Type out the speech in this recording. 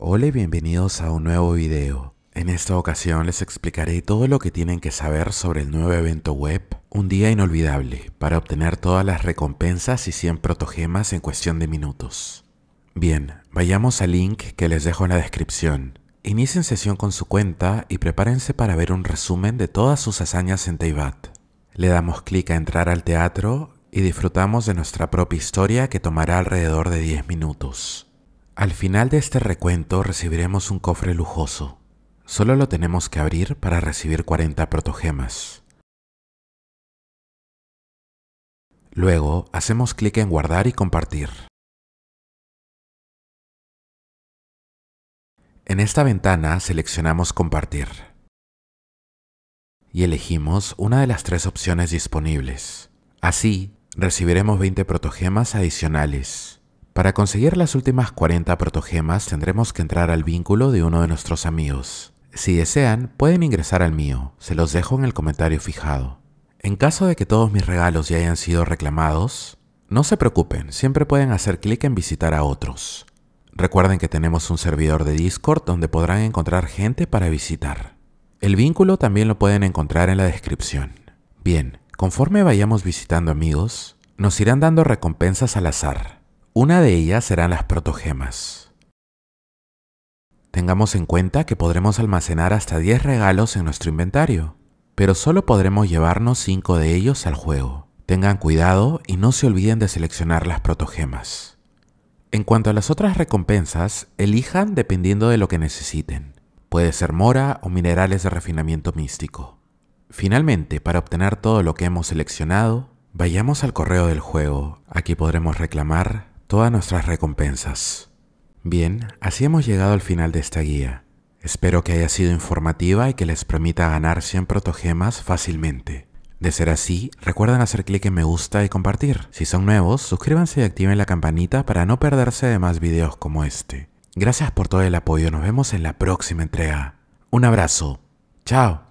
Hola y bienvenidos a un nuevo video. En esta ocasión les explicaré todo lo que tienen que saber sobre el nuevo evento web Un día inolvidable para obtener todas las recompensas y 100 protogemas en cuestión de minutos. Bien, vayamos al link que les dejo en la descripción. Inicien sesión con su cuenta y prepárense para ver un resumen de todas sus hazañas en Teyvat. Le damos clic a entrar al teatro y disfrutamos de nuestra propia historia que tomará alrededor de 10 minutos. Al final de este recuento recibiremos un cofre lujoso. Solo lo tenemos que abrir para recibir 40 protogemas. Luego hacemos clic en guardar y compartir. En esta ventana seleccionamos compartir y elegimos una de las tres opciones disponibles. Así, recibiremos 20 protogemas adicionales. Para conseguir las últimas 40 protogemas tendremos que entrar al vínculo de uno de nuestros amigos. Si desean, pueden ingresar al mío, se los dejo en el comentario fijado. En caso de que todos mis regalos ya hayan sido reclamados, no se preocupen, siempre pueden hacer clic en visitar a otros. Recuerden que tenemos un servidor de Discord donde podrán encontrar gente para visitar. El vínculo también lo pueden encontrar en la descripción. Bien, conforme vayamos visitando amigos, nos irán dando recompensas al azar. Una de ellas serán las protogemas. Tengamos en cuenta que podremos almacenar hasta 10 regalos en nuestro inventario, pero solo podremos llevarnos 5 de ellos al juego. Tengan cuidado y no se olviden de seleccionar las protogemas. En cuanto a las otras recompensas, elijan dependiendo de lo que necesiten. Puede ser mora o minerales de refinamiento místico. Finalmente, para obtener todo lo que hemos seleccionado, vayamos al correo del juego. Aquí podremos reclamar todas nuestras recompensas. Bien, así hemos llegado al final de esta guía. Espero que haya sido informativa y que les permita ganar 100 protogemas fácilmente. De ser así, recuerden hacer clic en me gusta y compartir. Si son nuevos, suscríbanse y activen la campanita para no perderse de más videos como este. Gracias por todo el apoyo, nos vemos en la próxima entrega. Un abrazo. Chao.